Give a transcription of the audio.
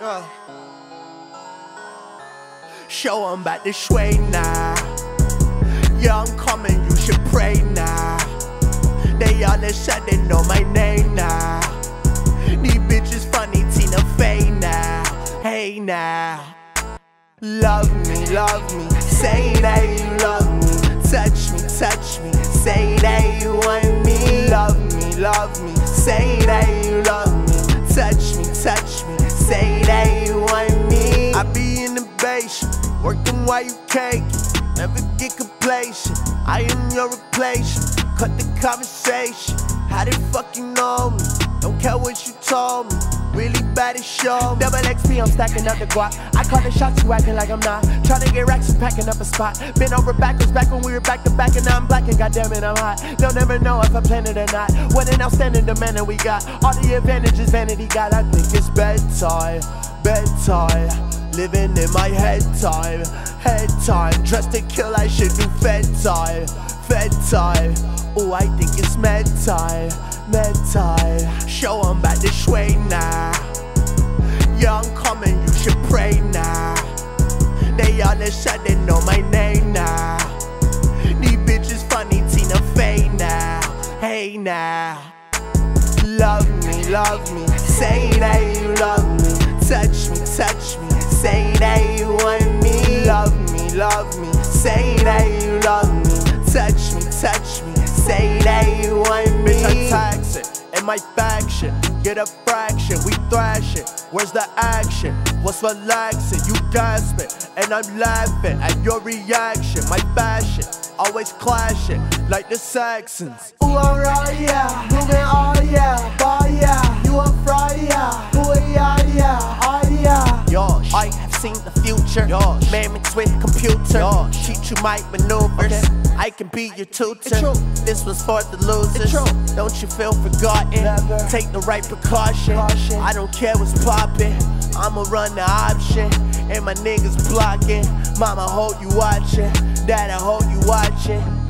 Yeah. Show 'em about this way now. Yeah, I'm coming, you should pray now. They all of they know my name now. These bitches funny, Tina Fey now. Hey now. Love me, love me. Say that you love me. Touch me, touch me. Say that you want me. Love me, love me. Say that working while you cake. Never get complacent. I am your replacement. Cut the conversation. How the fuck you know me? Don't care what you told me. Really bad at show. Double XP, I'm stacking up the guap. I call the shots, you acting like I'm not. Trying to get racks, you packing up a spot. Been over backwards, back when we were back to back, and now I'm black, and goddamn it, I'm hot. They'll never know if I plan it or not. What an outstanding demand that we got. All the advantages vanity got. I think it's bedtime, bedtime. Living in my head time, head time. Dressed to kill, I should do fed time, fed time. Oh, I think it's med time, med time. Show 'em back this way now. Yeah, I'm coming, you should pray now. They all of sudden know my name now. These bitches funny, Tina Fey now. Hey now. Love me, love me. Say that you love me. Touch me, touch me. Love me. Say that you love me. Touch me, touch me. Say that you want me. Bitch, I tax it in my faction. Get a fraction, we thrash it. Where's the action? What's relaxing? You gasping, and I'm laughing at your reaction. My fashion always clashing like the Saxons. Ooh, I'm raw, yeah. Moving all, yeah. Ball, yeah. You a fraud, yeah. Ooh, yeah, yeah. Yeah. Yosh. I have seen the future. Yosh. Man mixed with computer. Yosh. Teach you my maneuvers. Okay. I can be your tutor. This was for the losers. Don't you feel forgotten? Never. Take the right precaution. Caution. I don't care what's poppin'. I'ma run the option. And my niggas blocking. Mama, hope you watching. Dad, I hope you watching.